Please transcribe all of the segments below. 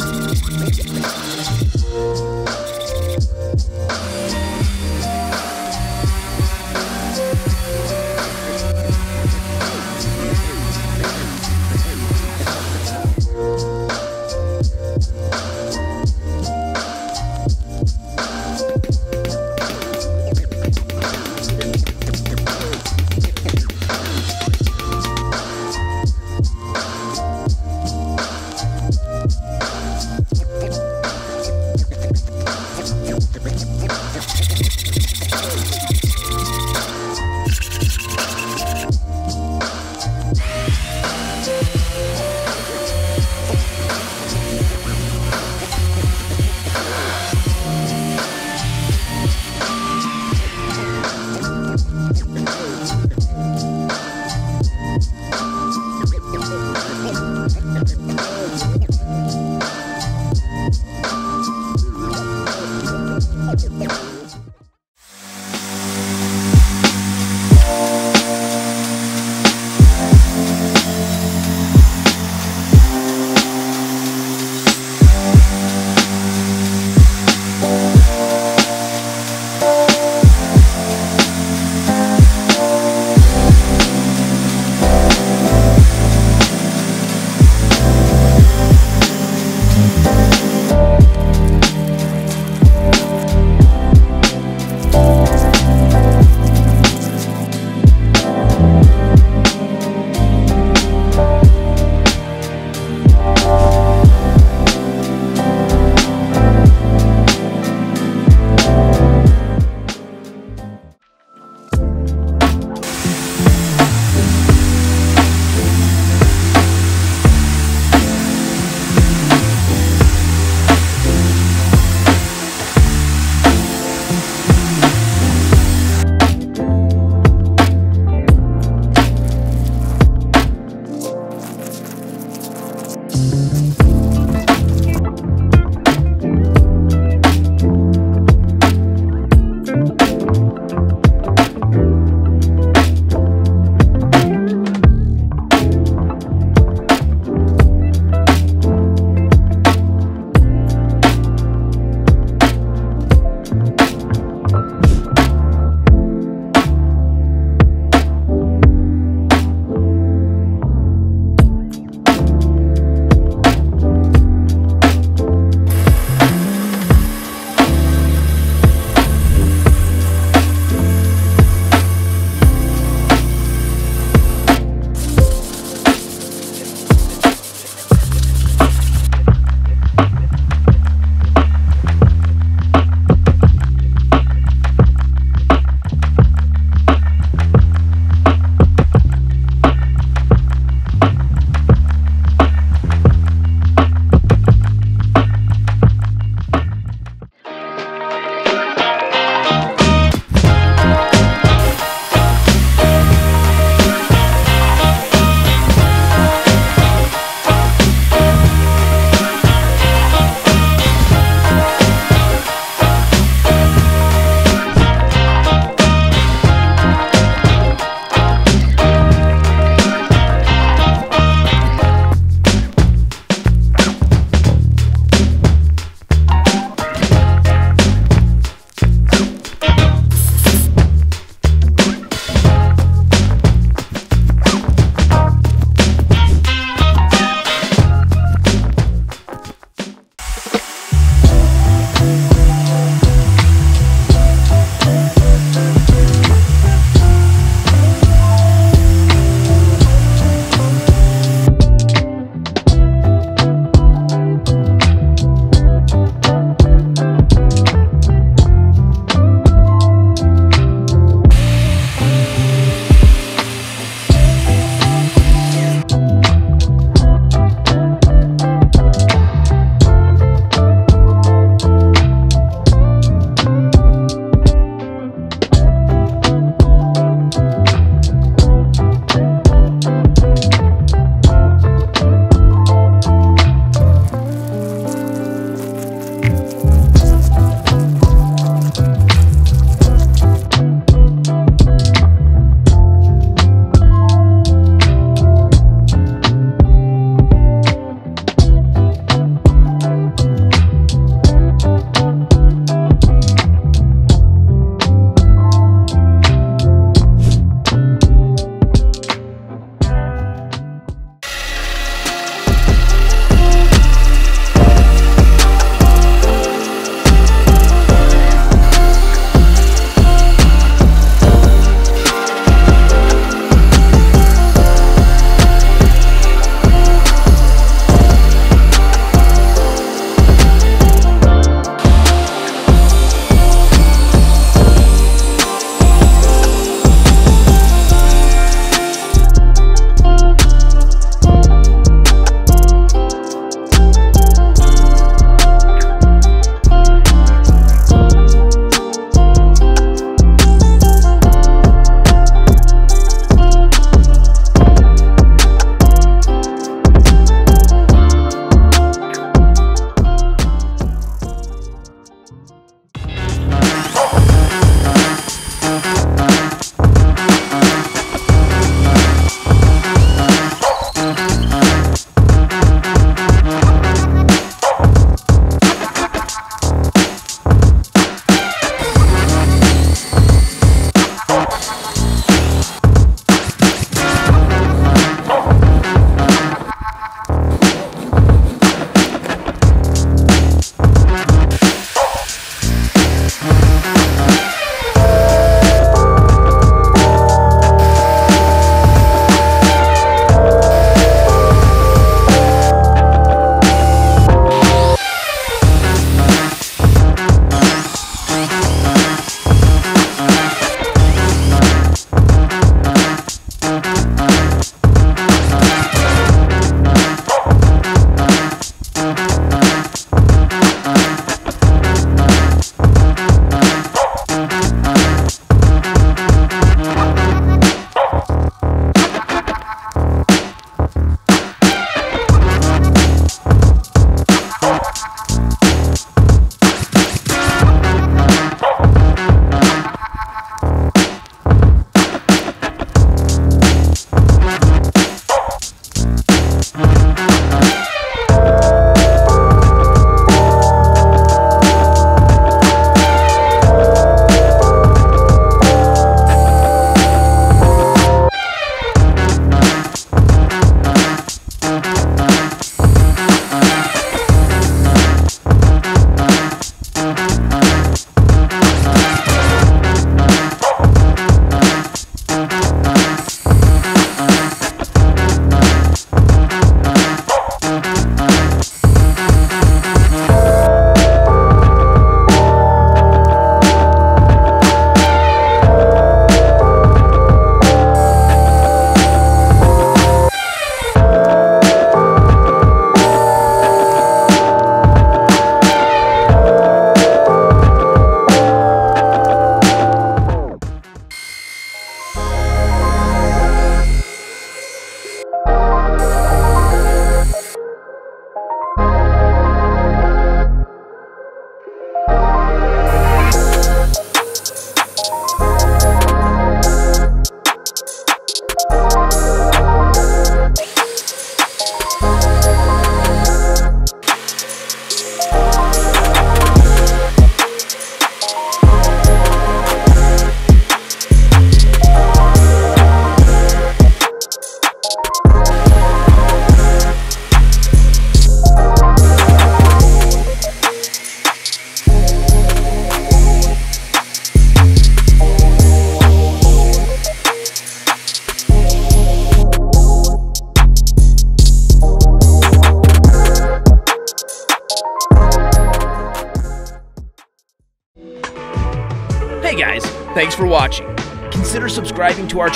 Thank you.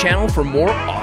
Channel for more.